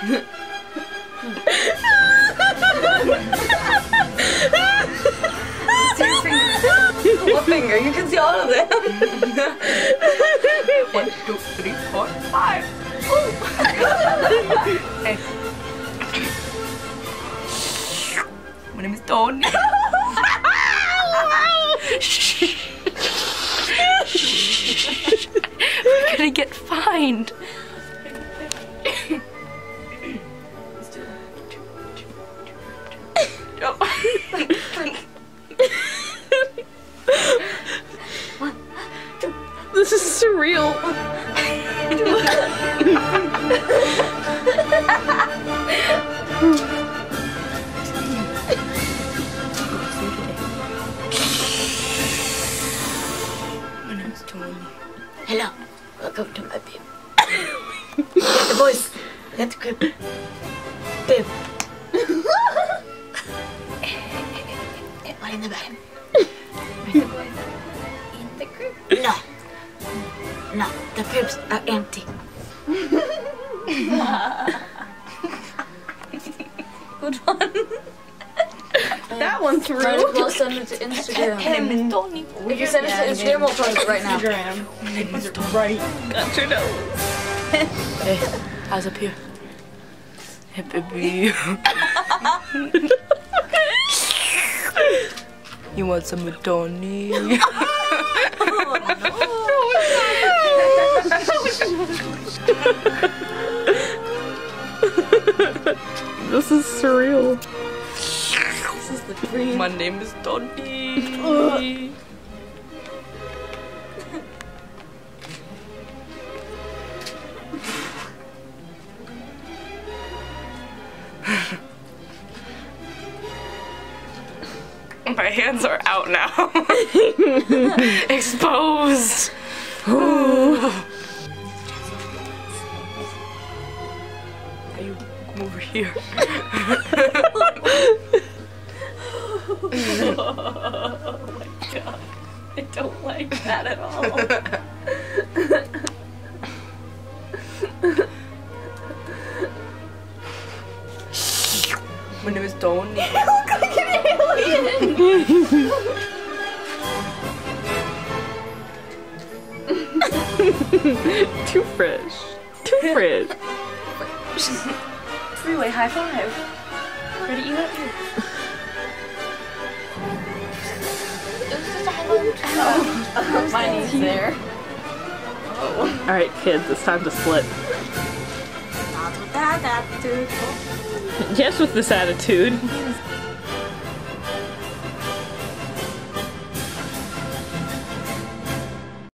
What finger? You can see all of them. One, two, three, four, five. hey. My name is Tony. We're gonna get fined. Is surreal. My name is Tony. Hello, welcome to my bib. Get the boys. Get the crib. Bib. What in the bed? In the crib. No. No, the cribs are empty. Good one. That one's Might real. as well send it to Instagram. My name. If you send it to Instagram, we'll post it right now. Instagram. Right. Got your nose. Hey, eyes up here. Hey, baby. you want some of Tony? This is surreal. My name is Tony. My hands are out now. Exposed. Come over here. I don't like that at all. My name is Tony. Too fresh. Too fresh. Freeway high five. Ready, eat up here. Oh. Mine's there. Oh. Alright, kids, it's time to split. Not with that attitude. Yes, with this attitude.